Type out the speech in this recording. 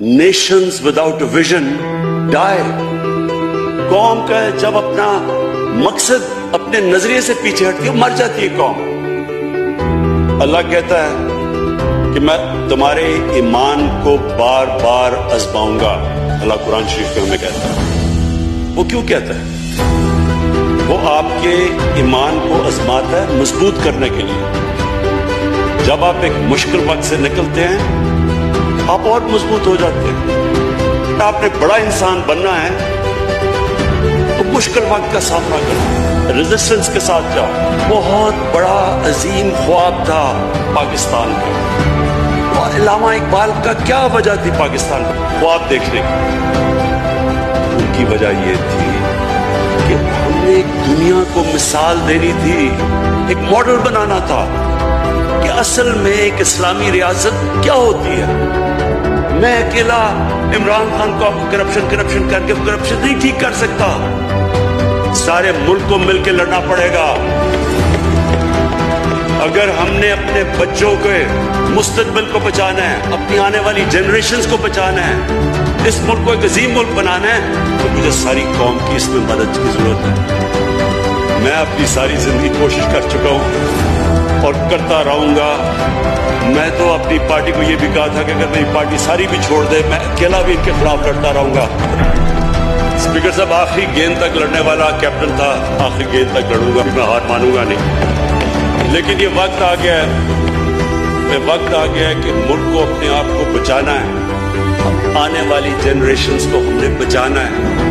nations without a vision die. قوم کا جب اپنا مقصد اپنے نظریے سے پیچھے ہٹتی ہے مر جاتی ہے قوم اللہ کہتا ہے کہ میں تمہارے ایمان کو بار بار ازماؤں گا اللہ قرآن شریف میں ہمیں کہتا ہے وہ کیوں کہتا ہے وہ آپ کے ایمان کو ازماتا ہے مضبوط کرنے کے لیے جب آپ ایک مشکل وقت سے نکلتے ہیں آپ اور مضبوط ہو جاتے ہیں۔ آپ نے بڑا انسان بننا ہے۔ تو مشکل وقت کا سامنا کرو۔ ریزسٹنس کے ساتھ جاؤ۔ بہت بڑا عظیم خواب تھا پاکستان کا۔ علامہ اقبال کا کیا وجہ تھی پاکستان کا؟ خواب دیکھنے کی۔ ان کی وجہ یہ تھی کہ ہم نے ایک دنیا کو مثال دینی تھی۔ ایک ماڈل بنانا تھا کہ اصل میں ایک اسلامی ریاست کیا ہوتی ہے۔ میں اکیلا عمران خان کو کرپشن کرپشن کر کے کرپشن نہیں ٹھیک کر سکتا۔ سارے ملک کو مل کے لڑنا پڑے گا۔ اگر ہم نے اپنے بچوں کے مستقبل کو بچانا ہے، اپنی آنے والی جنریشنز کو بچانا ہے، اس ملک کو ایک عظیم ملک بنانا ہے، تو مجھے ساری قوم کی اس میں مدد کی ضرورت ہے۔ میں اپنی ساری زندگی کوشش کر چکا ہوں۔ اور کرتا رہوں گا۔ میں تو اپنی پارٹی کو یہ بھی کہا تھا کہ اگر میری پارٹی ساری بھی چھوڑ دے، میں اکیلا بھی ان کے خلاف لڑتا رہوں گا۔ اسپیکر صاحب، آخری گیند تک لڑنے والا کیپٹن تھا، آخری گیند تک لڑوں گا، میں ہار مانوں گا نہیں۔ لیکن یہ وقت آ گیا ہے۔ یہ وقت آ گیا ہے کہ ملک کو اپنے آپ کو بچانا ہے۔ آنے والی جنریشنز کو ہم نے بچانا ہے۔